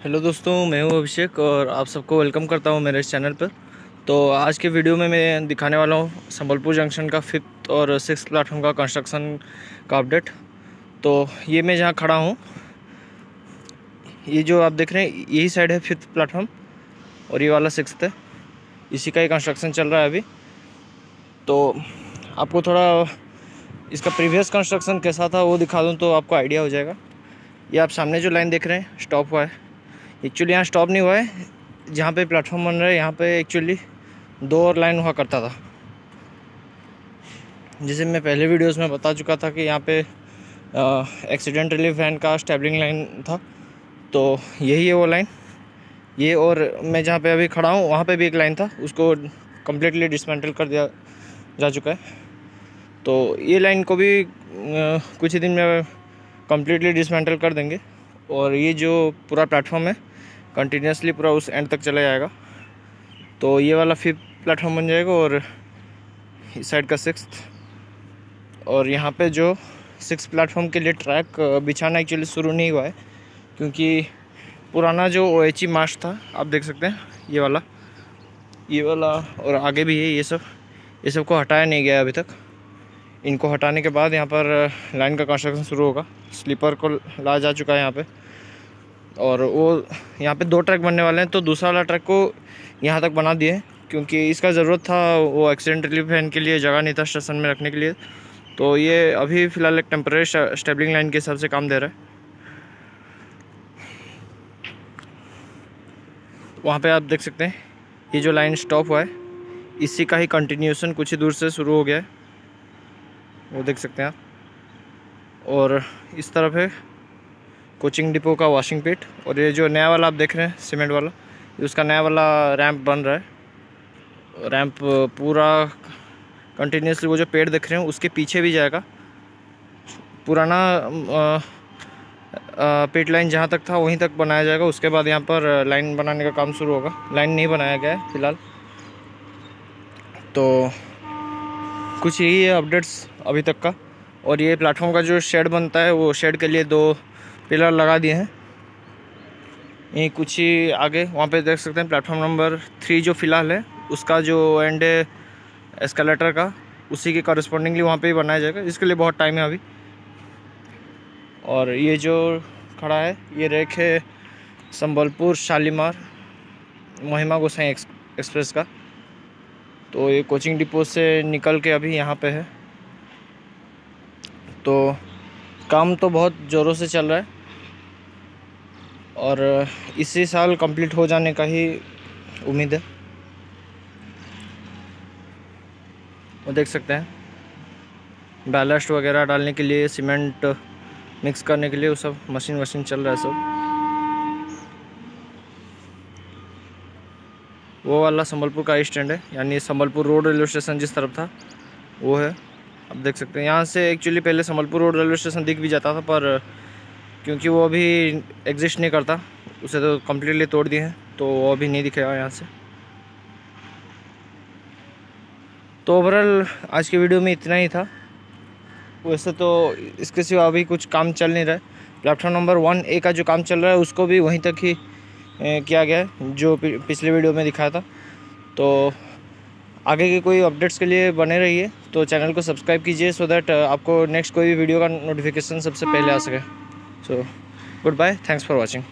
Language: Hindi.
हेलो दोस्तों, मैं हूँ अभिषेक और आप सबको वेलकम करता हूँ मेरे इस चैनल पर। तो आज के वीडियो में मैं दिखाने वाला हूँ संबलपुर जंक्शन का फिफ्थ और सिक्स प्लेटफॉर्म का कंस्ट्रक्शन का अपडेट तो ये मैं जहाँ खड़ा हूँ, ये जो आप देख रहे हैं, यही साइड है फिफ्थ प्लेटफॉर्म और ये वाला सिक्स है। इसी का ही कंस्ट्रक्शन चल रहा है अभी। तो आपको थोड़ा इसका प्रीवियस कंस्ट्रक्शन कैसा था वो दिखा दूँ तो आपको आइडिया हो जाएगा। ये आप सामने जो लाइन देख रहे हैं स्टॉप हुआ है। एक्चुअली यहाँ स्टॉप नहीं हुआ है। जहाँ पे प्लेटफॉर्म बन रहा है, यहाँ पे एक्चुअली दो और लाइन हुआ करता था। जिसे मैं पहले वीडियोस में बता चुका था कि यहाँ पे एक्सीडेंट रिलीफ वैन का स्टेबलिंग लाइन था। तो यही है वो लाइन ये और मैं जहाँ पे अभी खड़ा हूँ, वहाँ पे भी एक लाइन था। उसको कम्प्लीटली डिसमेंटल कर दिया जा चुका है। तो ये लाइन को भी कुछ ही दिन में कम्प्लीटली डिसमेंटल कर देंगे। और ये जो पूरा प्लेटफॉर्म है कंटिन्यूसली पूरा उस एंड तक चला जाएगा। तो ये वाला फिफ्थ प्लेटफॉर्म बन जाएगा और इस साइड का सिक्स और यहाँ पे जो सिक्स प्लेटफॉर्म के लिए ट्रैक बिछाना एक्चुअली शुरू नहीं हुआ है, क्योंकि पुराना जो ओ एच मार्च था, आप देख सकते हैं, ये वाला। ये वाला और आगे भी है ये सब। ये सबको हटाया नहीं गया अभी तक। इनको हटाने के बाद यहाँ पर लाइन का कंस्ट्रक्शन शुरू होगा। स्लीपर को ला जा चुका है यहाँ पे। और वो यहाँ पे दो ट्रैक बनने वाले हैं तो दूसरा वाला ट्रैक को यहाँ तक बना दिए क्योंकि इसका ज़रूरत था वो एक्सीडेंट रिलीफ वैन के लिए, जगह नहीं था स्टेशन में रखने के लिए। तो ये अभी फ़िलहाल एक टेम्प्रेरी स्टेबलिंग लाइन के हिसाब से काम दे रहा है। वहाँ पे आप देख सकते हैं, ये जो लाइन स्टॉप हुआ है, इसी का ही कंटिन्यूशन कुछ ही दूर से शुरू हो गया है। वो देख सकते हैं आप। और इस तरफ़ है कोचिंग डिपो का वॉशिंग पिट। और ये जो नया वाला आप देख रहे हैं, सीमेंट वाला उसका नया वाला रैंप बन रहा है। रैंप पूरा कंटिन्यूसली वो जो पेड़ देख रहे हैं, उसके पीछे भी जाएगा। पुराना पेट लाइन जहाँ तक था, वहीं तक बनाया जाएगा। उसके बाद यहाँ पर लाइन बनाने का काम शुरू होगा। लाइन नहीं बनाया गया है, फ़िलहाल। तो कुछ यही है अपडेट्स अभी तक का। और ये प्लेटफॉर्म का जो शेड बनता है, वो शेड के लिए दो पिलर लगा दिए हैं। यहीं कुछ ही आगे, वहाँ पे देख सकते हैं प्लेटफॉर्म नंबर थ्री जो फ़िलहाल है, उसका जो एंड है एस्केलेटर का, उसी के करस्पॉन्डिंगली वहाँ पे ही बनाया जाएगा। इसके लिए बहुत टाइम है अभी। और ये जो खड़ा है, ये रेक है संबलपुर शालीमार, महिमा गोसाई एक्सप्रेस का। तो ये कोचिंग डिपो से निकल के अभी यहाँ पे है। तो काम तो बहुत ज़ोरों से चल रहा है। और इसी साल कंप्लीट हो जाने का ही उम्मीद है। वो देख सकते हैं। बैलस्ट वगैरह डालने के लिए, सीमेंट मिक्स करने के लिए वो सब मशीन वशीन चल रहा है सब। वो वाला संबलपुर का स्टैंड है। यानी संबलपुर रोड रेलवे स्टेशन जिस तरफ़ था, वो है। आप देख सकते हैं, यहाँ से एक्चुअली पहले संबलपुर रोड रेलवे स्टेशन दिख भी जाता था, पर क्योंकि वो अभी एग्जिस्ट नहीं करता, उसे तो कम्प्लीटली तोड़ दिए हैं तो वो अभी नहीं दिखेगा यहाँ से। तो ओवरऑल आज के वीडियो में इतना ही था। वैसे तो इसके सिवा अभी कुछ काम चल नहीं रहा है। प्लेटफॉर्म नंबर वन ए का जो काम चल रहा है, उसको भी वहीं तक ही किया गया है जो पिछले वीडियो में दिखाया था। तो आगे के कोई अपडेट्स के लिए बने रहिए तो चैनल को सब्सक्राइब कीजिए सो दैट आपको नेक्स्ट कोई भी वीडियो का नोटिफिकेशन सबसे पहले आ सके। So goodbye thanks for watching